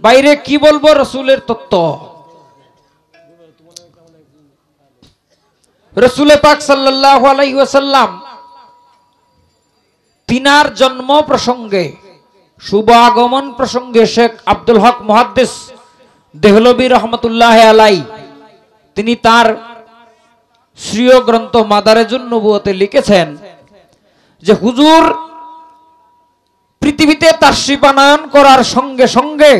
বাইরে কি বলব? রসুলের তত্ত্ব। রসুলে পাক সাল্লাহ আলাইসাল্লাম তিনার জন্ম প্রসঙ্গে, শুভ আগমন প্রসঙ্গে শেখ আব্দুল হক মহাদ্দেশ দেহলবী রহমতুল্লাহ আলাই, তিনি তার শ্রীয় গ্রন্থ মাদারেজুন নবুয়তে লিখেছেন যে, হুজুর পৃথিবীতে তার শিবানায়ন করার সঙ্গে সঙ্গে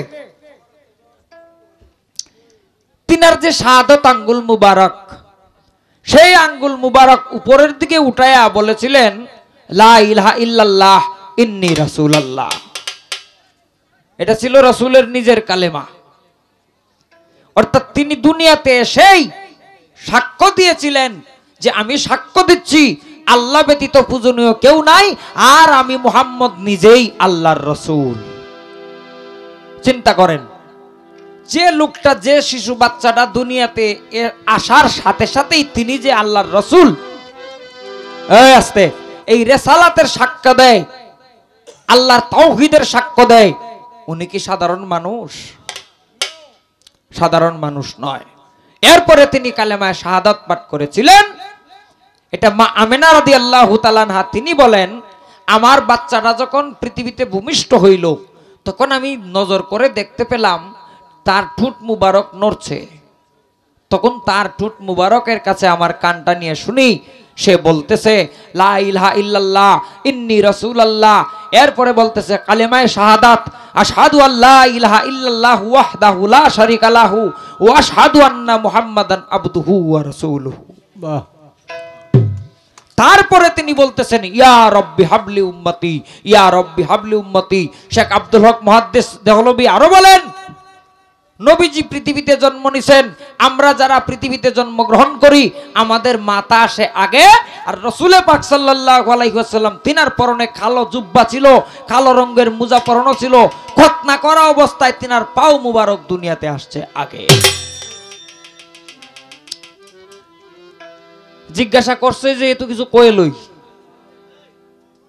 তিনার যে শাহাদত আঙ্গুল মুবারক, সেই আঙ্গুল মুবারক উপরের দিকে উঠায়া বলেছিলেন ইন্নি রাসূলুল্লাহ। এটা ছিল রাসূলের নিজের কালেমা। অর্থাৎ তিনি দুনিয়াতে এসেই সাক্ষ্য দিয়েছিলেন যে আমি সাক্ষ্য দিচ্ছি, আল্লাহ ব্যতীত পূজনীয় কেউ নাই, আর আমি মুহাম্মদ নিজেই আল্লাহর রসুল। চিন্তা করেন যে লোকটা, যে শিশু বাচ্চাটা দুনিয়াতে আসার সাথে সাথেই তিনি যে আল্লাহর রসুল। এই এই রেসালাতের সাক্ষ্য দেয়, আল্লাহর তৌহিদের সাক্ষ্য দেয়। উনি কি সাধারণ মানুষ? সাধারণ মানুষ নয়। এরপরে তিনি কালেমায় শাহাদাত পাঠ করেছিলেন। এটা মা আমেনা রাদি আল্লাহ তালানহা তিনি বলেন, আমার বাচ্চাটা যখন পৃথিবীতে ভূমিষ্ঠ হইল, তখন আমি নজর করে দেখতে পেলাম তার ঠুট মুবারক নড়ছে। তখন তার ঠুট মুবারকের কাছে আমার কানটা নিয়ে শুনি সে বলতেছে লা ইলাহা ইল্লাল্লাহ ইন্নি রাসূলুল্লাহ। এরপরে বলতেছে কালেমায়ে শাহাদাত আশহাদু আল্লা ইলাহা ইল্লাল্লাহ ওয়াহদাহু লা শারীকা লাহু ওয়া আশহাদু আন্না মুহাম্মাদান আবদুহু ওয়া রাসূলুহু। বাহ। তারপরে তিনি বলতেছেন ইয়া রব্বি হাবলি উম্মতি ইয়া রব্বি হাবলি উম্মতি। শেখ আব্দুল হক মহাদ্দেশ দেহলবি আরও বলেন নবীজি পৃথিবীতে জন্ম নিছেন। আমরা যারা পৃথিবীতে জন্মগ্রহণ করি, আমাদের মাতা আসে আগে, আর রসুলে পাক সাল্লাল্লাহু আলাইহি ওয়াসাল্লাম তিনার পরনে কালো জুব্বা ছিল, কালো রঙের মোজা পরানো ছিল। খতনা করা অবস্থায় তিনার পাও মুবারক দুনিয়াতে আসছে আগে। জিজ্ঞাসা করছে যে এত কিছু কয়ে লই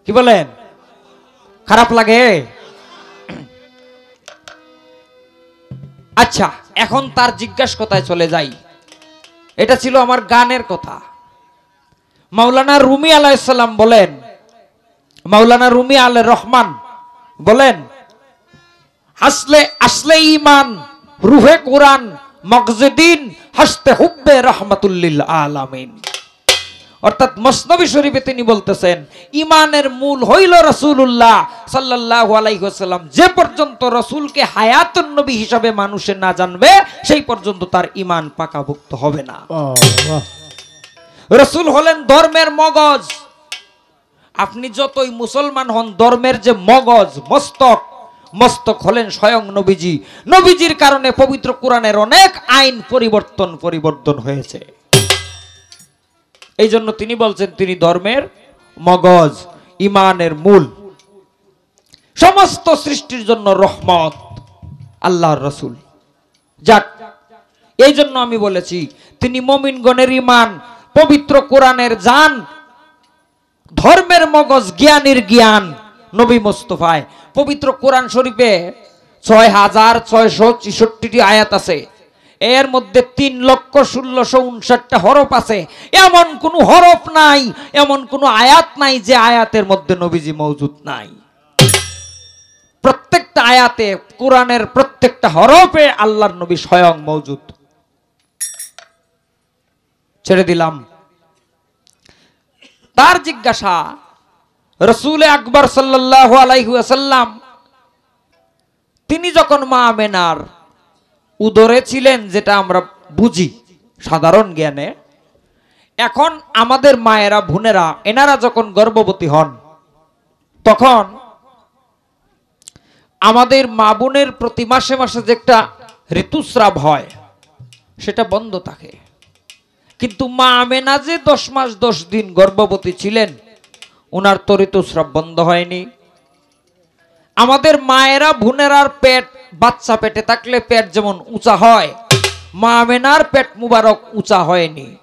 কি বলেন? খারাপ লাগে? আচ্ছা এখন তার জিজ্ঞাসা কথায় চলে যাই। এটা ছিল আমার গানের কথা। মাওলানা রুমি আলাইসাল্লাম বলেন, মাওলানা রুমি আল রহমান বলেন হাসলে আসলে ইমান রুহে কোরআন মগজেদিন হাসতে হুব্বে রহমাতুল্লিল আলামিন। অর্থাৎ মসনবী শরীফে তিনি বলতেছেন ইমানের মূল হইল রসুল্লাহ সাল্লাহ আলাইসাল্লাম যে পর্যন্ত রসুলকে হায়াতুন নবী হিসাবে মানুষে না জানবে সেই পর্যন্ত তার ইমান পাকাভুক্ত হবে না। রসুল হলেন ধর্মের মগজ। আপনি যতই মুসলমান হন ধর্মের যে মগজ মস্তক মস্তক হলেন স্বয়ং নবীজি। নবীজির কারণে পবিত্র কোরআনের অনেক আইন পরিবর্তন পরিবর্তন হয়েছে। এই জন্য তিনি বলছেন, তিনি ধর্মের মগজ, ইমানের মূল। সমস্ত সৃষ্টির জন্য রহমত আল্লাহর রসুল। যাক এই জন্য আমি বলেছি, তিনি মমিনগণের ইমান পবিত্র কোরআনের জান, ধর্মের মগজ, জ্ঞানের জ্ঞান নবী মোস্তফায়। পবিত্র কোরআন শরীফে ছয় হাজার ছয়শো ছেষট্টিটি আয়াত আছে। এর মধ্যে তিন লক্ষ ষোলোশো উনষাটটা হরফ আছে। এমন কোনো হরফ নাই, এমন কোনো আয়াত নাই যে আয়াতের মধ্যে নবীজি মৌজুদ নাই। প্রত্যেকটা আয়াতে, কোরআনের প্রত্যেকটা হরফে আল্লাহর নবী স্বয়ং মৌজুদ ছেড়ে দিলাম। তার জিজ্ঞাসা, রসুল আকবর সাল্লাহ আলাইহাল্লাম তিনি যখন মা আমেনার উদরে ছিলেন যেটা আমরা বুঝি সাধারণ জ্ঞানে। এখন আমাদের মায়েরা, বোনেরা, এনারা যখন গর্ভবতী হন, তখন আমাদের মা বোনের প্রতি মাসে মাসে যে একটা ঋতুস্রাব হয়, সেটা বন্ধ থাকে। কিন্তু মা আমেনা যে দশ মাস দশ দিন গর্ভবতী ছিলেন, ওনার তো ঋতুস্রাব বন্ধ হয়নি। আমাদের মায়েরা, বোনেরার পেট বাচ্চা পেটে থাকলে পেট যেমন উঁচা হয়, মা আমেনার পেট মুবারক উঁচা হয়নি।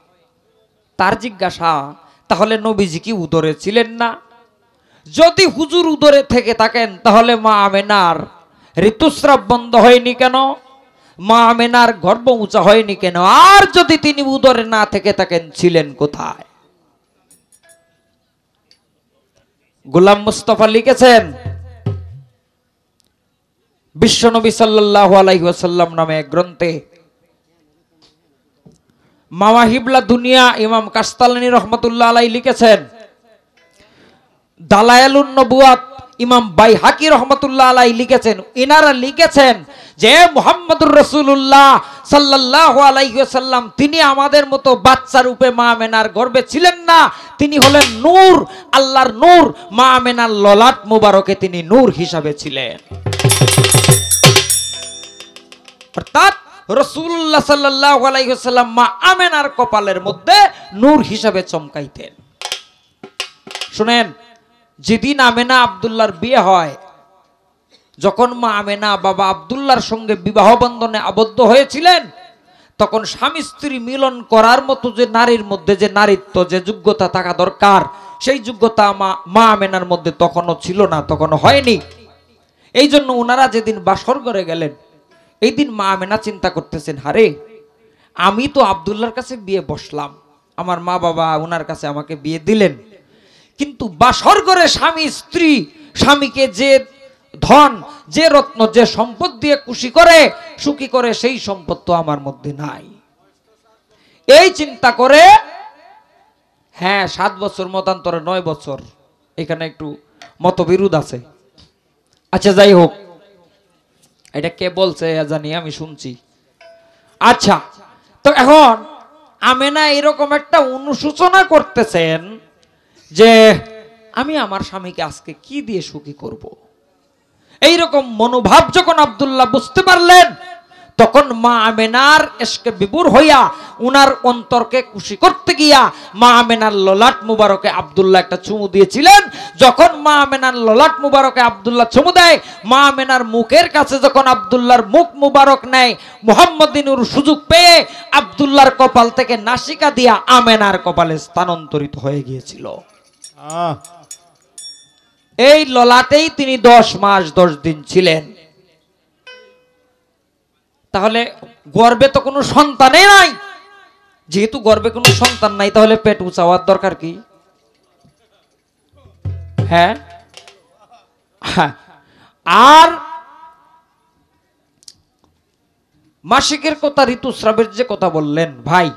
তার জিজ্ঞাসা, তাহলে নবীজি কি উদরে ছিলেন না? যদি হুজুর উদরে থেকে থাকেন, তাহলে মা আমেনার ঋতুস্রাব বন্ধ হয়নি কেন? মা আমেনার গর্ব উঁচা হয়নি কেন? আর যদি তিনি উদরে না থেকে থাকেন, ছিলেন কোথায়? গোলাম মুস্তফা লিখেছেন বিশ্বনবী সাল্লাল্লাহু আলাইহি ওয়াসাল্লাম নামে এক গ্রন্থে মাওয়াহিবলা দুনিয়া ইমাম কাস্তালানি রহমতুল্লাহ আলাই লিখেছেন, দালায়ালুন নবুয়াত ইমাম বাই হাকি রহমতুল্লাহ আলাই লিখেছেন। ইনারা লিখেছেন যে, মোহাম্মদুর রসুল্লাহ সাল্লাহ আলাইসাল্লাম তিনি আমাদের মতো বাচ্চা রূপে মা মেনার গর্বে ছিলেন না। তিনি হলেন নূর, আল্লাহর নূর, মা মেনার ললাট মুবারকে তিনি নূর হিসাবে ছিলেন। অর্থাৎ রসুল্লাহ সাল্লাহ আলাইসাল্লাম মা আমেনার কপালের মধ্যে নূর হিসাবে চমকাইতেন। শুনেন, যেদিন আমেনা আবদুল্লার বিয়ে হয়, যখন মা আমেনা বাবা আবদুল্লার সঙ্গে বিবাহ বন্ধনে আবদ্ধ হয়েছিলেন, তখন স্বামী স্ত্রী মিলন করার মতো যে নারীর মধ্যে যে নারীত্ব, যে যোগ্যতা থাকা দরকার, সেই যোগ্যতা মা মা আমেনার মধ্যে তখনও ছিল না, তখনও হয়নি। এই জন্য ওনারা যেদিন বাসর করে গেলেন এই দিন মা আমেনা চিন্তা করতেছেন, হারে, আমি তো আবদুল্লার কাছে বিয়ে বসলাম। আমার মা বাবা ওনার কাছে আমাকে বিয়ে দিলেন। কিন্তু বাসর করে স্বামী, স্ত্রী, স্বামীকে যে ধন, যে রত্ন, যে সম্পদ দিয়ে খুশি করে, সুখী করে, সেই সম্পদ তো আমার মধ্যে নাই। এই চিন্তা করে হ্যাঁ সাত বছর মতান্তরে নয় বছর, এখানে একটু মতবিরোধ আছে। আচ্ছা যাই হোক এটা কে বলছে জানি, আমি শুনছি আচ্ছা তো এখন আমেনা এরকম একটা অনুশোচনা করতেছেন যে আমি আমার স্বামীকে আজকে কি দিয়ে সুখী করব। এইরকম মনোভাব যখন আবদুল্লাহ বুঝতে পারলেন তখন মা আমেনার এসকে বিবুর হইয়া উনার অন্তরকে খুশি করতে গিয়া মা আমেনার ললাট মুবারকে আবদুল্লাহ একটা চুমু দিয়েছিলেন। যখন মা আমেনার ললাট মুবারকে আবদুল্লাহ চুমু দেয় মা আমেনার মুখের কাছে যখন আবদুল্লাহর মুখ মুবারক নেয় মোহাম্মদিনুর সুযোগ পেয়ে আবদুল্লাহর কপাল থেকে নাসিকা দিয়া আমেনার কপালে স্থানান্তরিত হয়ে গিয়েছিল। এই ললাটেই তিনি দশ মাস দশ দিন ছিলেন। তাহলে গর্বে তো কোনো সন্তানই নাই। যেহেতু গর্বে কোনো সন্তান নাই, তাহলে পেট উঁচাওয়ার দরকার কি? হ্যাঁ হ্যাঁ? আর মাসিকের কথা, ঋতুস্রাবের যে কথা বললেন, ভাই,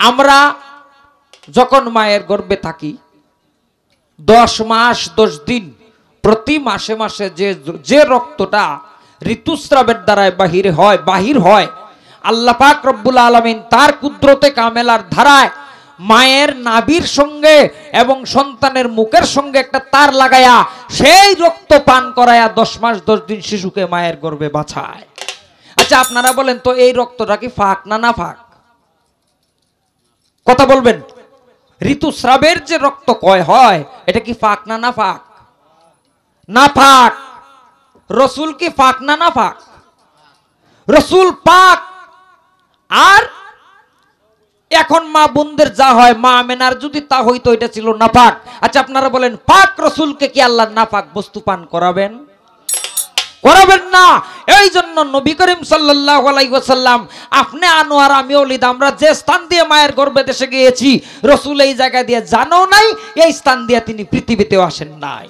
আমরা যখন মায়ের গর্বে থাকি, দশ মাস, দশ দিন, প্রতি মাসে মাসে যে যে রক্তটা ঋতুস্রাবের দ্বারায় বাহির হয় বাহির হয়। আল্লাহ পাক রব্বুল আলমিন তার কুদ্রতে কামেলার ধারায় মায়ের নাবির সঙ্গে এবং সন্তানের মুখের সঙ্গে একটা তার লাগায়া, সেই রক্ত পান করায়া দশ মাস, দশ দিন শিশুকে মায়ের গর্বে বাছায়। আচ্ছা আপনারা বলেন তো এই রক্তটা কি ফাঁক না না ফাঁক? কথা বলবেন। ঋতুস্রাবের যে রক্ত কয় হয়, এটা কি ফাঁক না না ফাঁক? না ফাঁক। রসুল কি ফাঁক না না ফাঁক? রসুল পাক। আর এখন মা বোনদের যা হয়, মা আমেনার যদি তা হইতো, এটা ছিল না নাফাক আচ্ছা আপনারা বলেন, পাক রসুলকে কি আল্লাহ না নাফাক বস্তু পান করাবেন? করাবেন না। এই জন্য নবী করিম আলাইসাল্লাম আপনি আনোয়ার আমি অলিদ, আমরা যে স্থান দিয়ে মায়ের গর্ভে দেশে গিয়েছি, রসুল এই জায়গা দিয়ে জানো নাই, এই স্থান দিয়ে তিনি পৃথিবীতেও আসেন নাই।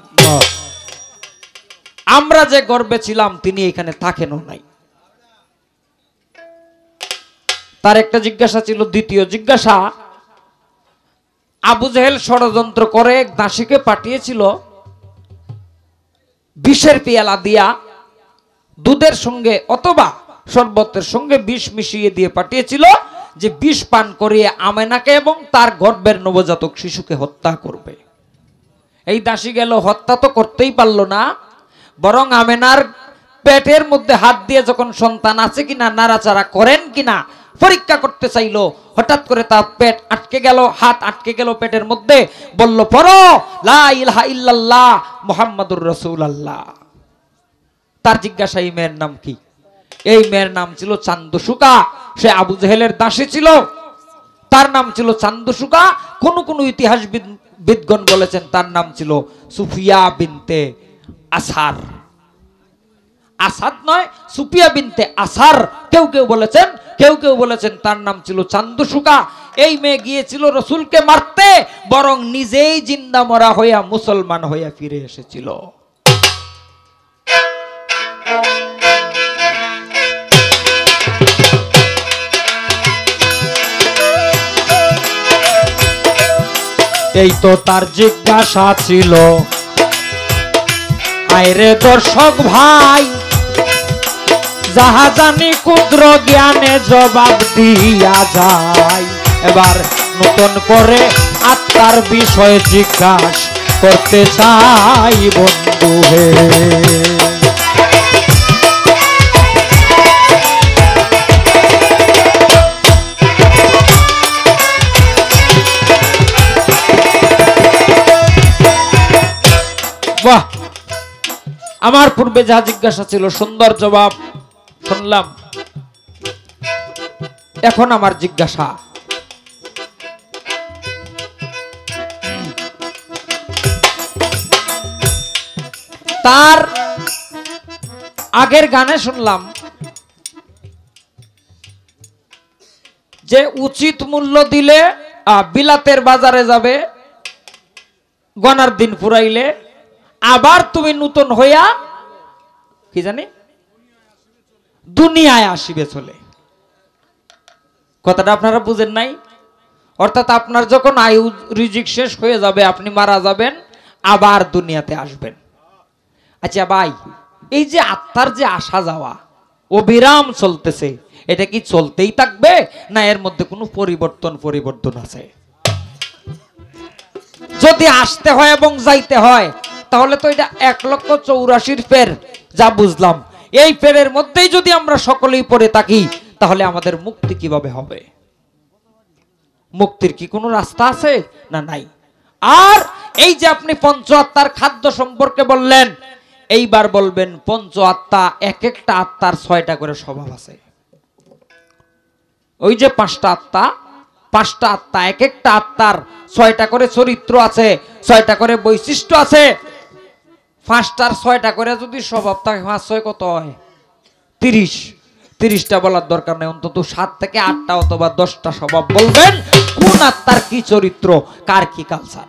আমরা যে গর্বে ছিলাম, তিনি এখানে থাকেনও নাই। তার একটা জিজ্ঞাসা ছিল, দ্বিতীয় জিজ্ঞাসা, আবু জাহেল ষড়যন্ত্র করে এক দাসীকে পাঠিয়েছিল, বিষের পেয়ালা দিয়া দুধের সঙ্গে অথবা শরবতের সঙ্গে বিষ মিশিয়ে দিয়ে পাঠিয়েছিল, যে বিষ পান করিয়ে আমেনাকে এবং তার গর্ভের নবজাতক শিশুকে হত্যা করবে। এই দাসী গেল, হত্যা তো করতেই পারল না বরং আমেনার পেটের মধ্যে হাত দিয়ে যখন সন্তান আছে কিনা, নাড়াচাড়া করেন কিনা, পরীক্ষা করতে চাইলো, হঠাৎ করে তার পেট আটকে গেল, হাত আটকে গেল পেটের মধ্যে, বলল, পড়ো মুহাম্মাদুর রাসূলুল্লাহ। তার জিজ্ঞাসা, এই মেয়ের নাম কি? এই মেয়ের নাম ছিল চান্দসুকা, সে আবু জেহেলের দাসী ছিল। তার নাম ছিল চান্দসুকা, কোন কোন ইতিহাস বিদগণ বলেছেন তার নাম ছিল সুফিয়া বিনতে। আসার। আসাদ নয়, সুপিয়া বিনতে আসার। কেউ কেউ বলেছেন, কেউ কেউ বলেছেন তার নাম ছিল চান্দুসুকা এই মেয়ে গিয়েছিল রসুলকে মারতে, বরং নিজেই জিন্দা মরা হইয়া মুসলমান হইয়া ফিরে এসেছিল। এই তো তার জিজ্ঞাসা ছিল। আইরে দর্শক ভাই যাহা জানি ক্ষুদ্র জ্ঞানে জবাব দিয়া যায়। এবার নতুন করে আত্মার বিষয়ে জিজ্ঞাস করতে চাই বন্ধু হে। আমার পূর্বে যা জিজ্ঞাসা ছিল, সুন্দর জবাব শুনলাম। এখন আমার জিজ্ঞাসা। তার আগের গানে শুনলাম যে, উচিত মূল্য দিলে বিলাতের বাজারে যাবে, গনার দিন ফুরাইলে আবার তুমি নূতন হইয়া কি জানি? দুনিয়ায় আসিবে চলে। কথাটা আপনারা বুঝেন নাই? অর্থাৎ আপনার যখন আয়ু রিজিক শেষ হয়ে যাবে, আপনি মারা যাবেন, আবার দুনিয়াতে আসবেন। আচ্ছা ভাই, এই যে আত্মার যে আসা যাওয়া, অবিরাম চলতেছে, এটা কি চলতেই থাকবে, না এর মধ্যে কোনো পরিবর্তন পরিবর্তন আছে? যদি আসতে হয় এবং যাইতে হয় তাহলে তো এটা এক লক্ষ চৌরাশির ফের, যা বুঝলাম। এই ফেরের মধ্যেই যদি আমরা সকলেই পড়ে থাকি, তাহলে আমাদের মুক্তি কীভাবে হবে? মুক্তির কি কোনো রাস্তা আছে না নাই? আর এই যে আপনি পঞ্চ আত্মার খাদ্য সম্পর্কে বললেন, এইবার বলবেন পঞ্চ আত্মা এক একটা আত্মার ছয়টা করে স্বভাব আছে। ওই যে পাঁচটা আত্মা পাঁচটা আত্মা এক একটা আত্মার ছয়টা করে চরিত্র আছে, ছয়টা করে বৈশিষ্ট্য আছে পাঁচটার ছয়টা করে যদি স্বভাব থাকে, পাঁচ, ছয় কত হয়? তিরিশ। তিরিশটা বলার দরকার নেই, অন্তত সাত থেকে আটটা অথবা দশটা স্বভাব বলবেন। কোন আত্মার কি চরিত্র, কার কি কালচার